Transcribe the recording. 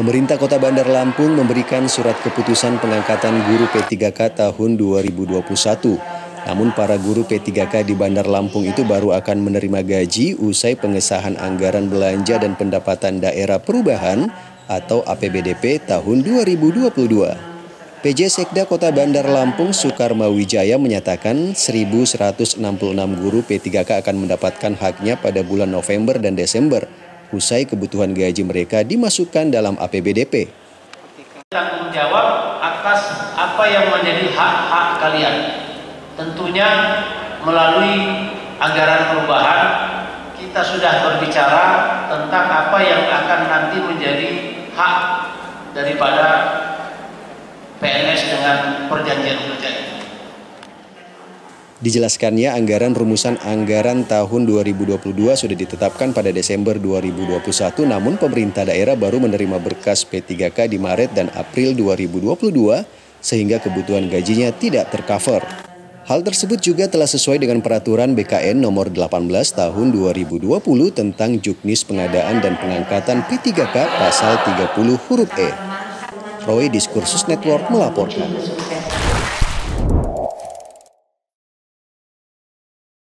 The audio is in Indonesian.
Pemerintah Kota Bandar Lampung memberikan surat keputusan pengangkatan guru P3K tahun 2021. Namun para guru P3K di Bandar Lampung itu baru akan menerima gaji usai pengesahan anggaran belanja dan pendapatan daerah perubahan atau APBDP tahun 2022. PJ Sekda Kota Bandar Lampung Soekarma Wijaya menyatakan 1.166 guru P3K akan mendapatkan haknya pada bulan November dan Desember usai kebutuhan gaji mereka dimasukkan dalam APBDP. Tanggung jawab atas apa yang menjadi hak-hak kalian. Tentunya melalui anggaran perubahan kita sudah berbicara tentang apa yang akan nanti menjadi hak daripada PNS dengan perjanjian kerja ini. Dijelaskannya anggaran rumusan anggaran tahun 2022 sudah ditetapkan pada Desember 2021 namun pemerintah daerah baru menerima berkas P3K di Maret dan April 2022 sehingga kebutuhan gajinya tidak tercover. Hal tersebut juga telah sesuai dengan peraturan BKN nomor 18 tahun 2020 tentang juknis pengadaan dan pengangkatan P3K pasal 30 huruf E. Roy Diskursus Network melaporkan.